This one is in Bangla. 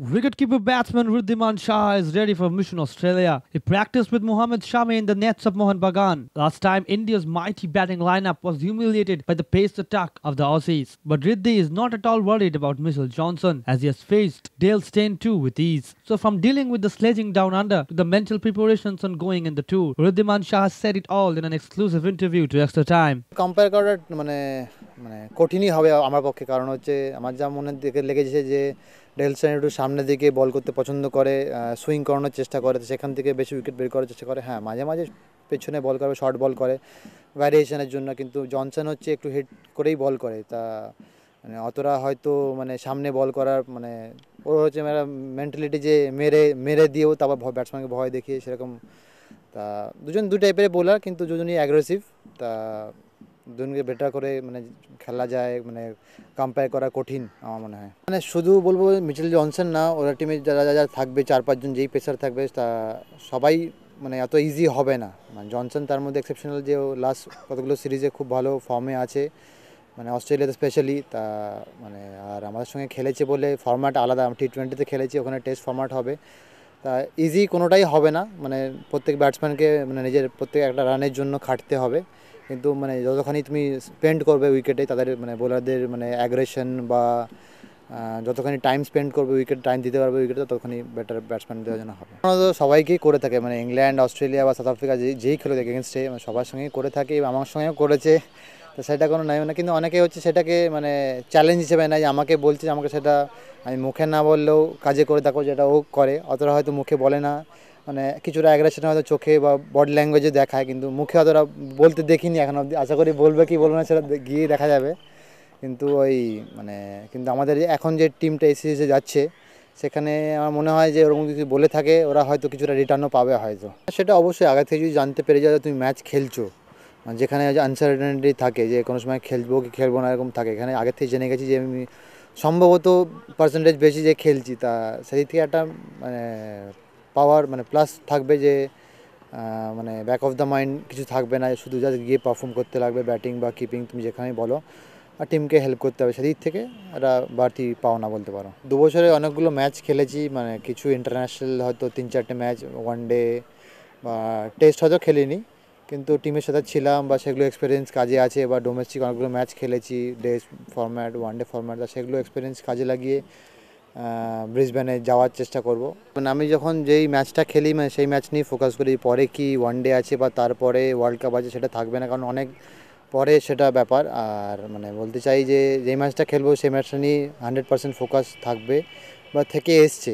Wicketkeeper batsman Riddhiman Shah is ready for Mission Australia. He practiced with Mohammad Shami in the nets of Mohan Bagan. Last time, India's mighty batting lineup was humiliated by the paced attack of the Aussies. But Riddhi is not at all worried about Mitchell Johnson as he has faced Dale Steyn too with ease. So from dealing with the sledging down under to the mental preparations ongoing in the tour, Riddhiman Shah has said it all in an exclusive interview to Extra Time. Compare করাটা মানে মানে কঠিনই হবে আমার পক্ষে কারণ হচ্ছে আমার যা মনে দিকে লেগেছে যে ডেলসন একটু সামনের দিকে বল করতে পছন্দ করে সুইং করানোর চেষ্টা করে সেখান থেকে বেশি উইকেট বের করার চেষ্টা করে। হ্যাঁ মাঝে মাঝে পেছনে বল করে, শর্ট বল করে। ভ্যারিয়েশনের জন্য কিন্তু জনসন হচ্ছে একটু হিট করেই বল করে। তা মানে অতটা হয়তো মানে সামনে বল করার মানে ওর হচ্ছে মেন্টালিটি যে মেরে মেরে দিয়েও তারপর ব্যাটসম্যানকে ভয় দেখিয়ে সেরকম। তা, দুজন দু টাইপের বোলার কিন্তু দুজনই অ্যাগ্রেসিভ তা দুজনকে বেটার করে মানে খেলা যায় মানে কম্পেয়ার করা কঠিন আমার মনে হয়। মানে শুধু বলব মিচেল জনসন না, ওরা টিমে যারা যারা থাকবে চার পাঁচজন যেই পেসার থাকবে, তা সবাই মানে এত ইজি হবে না। মানে জনসন তার মধ্যে এক্সেপশনাল যে লাস্ট কতগুলো সিরিজে খুব ভালো ফর্মে আছে মানে অস্ট্রেলিয়াতে স্পেশালি তা মানে আর আমাদের সঙ্গে খেলেছে বলে ফর্ম্যাট আলাদা টি টোয়েন্টিতে খেলেছি, ওখানে টেস্ট ফর্ম্যাট হবে। তা ইজি কোনোটাই হবে না মানে প্রত্যেক ব্যাটসম্যানকে মানে নিজের প্রত্যেক একটা রানের জন্য খাটতে হবে। কিন্তু মানে যতখানি তুমি স্পেন্ড করবে উইকেটে তাদের মানে বোলারদের মানে অ্যাগ্রেশন বা যতখানি টাইম স্পেন্ড করবে উইকেট টাইম দিতে পারবে উইকেটে ততখানি বেটার ব্যাটসম্যান দেওয়ার জন্য হবে। তো সবাইকেই করে থাকে মানে ইংল্যান্ড অস্ট্রেলিয়া বা সাউথ আফ্রিকা যেই খেলে থাকে এগেনস্টে মানে সবার সঙ্গেই করে থাকে, আমার সঙ্গেও করেছে, তো সেটা কোনো নাই মানে কিন্তু অনেকে হচ্ছে সেটাকে মানে চ্যালেঞ্জ হিসেবে নেয়, যে আমাকে বলছে যে আমাকে সেটা আমি মুখে না বললেও কাজে করে থাকো, যেটা ও করে, অতটা হয়তো মুখে বলে না। মানে কিছুটা অ্যাগ্রেশন হয়তো চোখে বা বডি ল্যাঙ্গুয়েজে দেখায়, কিন্তু মুখে অতটা বলতে দেখিনি এখন অবধি। আশা করি বলবে কি বলবে না সেটা গিয়ে দেখা যাবে। কিন্তু ওই মানে কিন্তু আমাদের এখন যে টিমটা এই সিরিজে যাচ্ছে, সেখানে আমার মনে হয় যে ওরকম কিছু বলে থাকে, ওরা হয়তো কিছুটা রিটার্নও পাবে হয়তো। সেটা অবশ্যই আগে থেকে যদি জানতে পেরে যাও তুমি ম্যাচ খেলছো যেখানে আনসার্টেনিটি থাকে যে কোনো সময় খেলব কি খেলব না এরকম থাকে। এখানে আগের থেকে জেনে গেছি যে আমি সম্ভবত পার্সেন্টেজ বেশি যে খেলছি, তা সেই থেকে একটা মানে পাওয়ার মানে প্লাস থাকবে যে মানে ব্যাক অফ দ্য মাইন্ড কিছু থাকবে না, শুধু জাস্ট গিয়ে পারফর্ম করতে লাগবে ব্যাটিং বা কিপিং তুমি যেখানেই বলো। আর টিমকে হেল্প করতে হবে। সেদিক থেকে একটা বাড়তি পাওনা বলতে পারো। দু বছরে অনেকগুলো ম্যাচ খেলেছি মানে কিছু ইন্টারন্যাশনাল হয়তো তিন চারটে ম্যাচ ওয়ান ডে বা টেস্ট হয়তো খেলিনি। কিন্তু টিমের সাথে ছিলাম বা সেগুলো এক্সপিরিয়েন্স কাজে আছে বা ডোমেস্টিক অনেকগুলো ম্যাচ খেলেছি day format one day format সেগুলো এক্সপিরিয়েন্স কাজে লাগিয়ে ব্রিসবেনে যাওয়ার চেষ্টা করব। মানে আমি যখন যেই ম্যাচটা খেলি মানে সেই ম্যাচ নিয়ে ফোকাস করি, পরে কি ওয়ান ডে আছে বা তারপরে ওয়ার্ল্ড কাপ আছে সেটা থাকবে না, কারণ অনেক পরে সেটা ব্যাপার। আর মানে বলতে চাই যে, যেই ম্যাচটা খেলব, সেই ম্যাচটা নিয়ে হান্ড্রেড পার্সেন্ট ফোকাস থাকবে বা থেকে এসছে।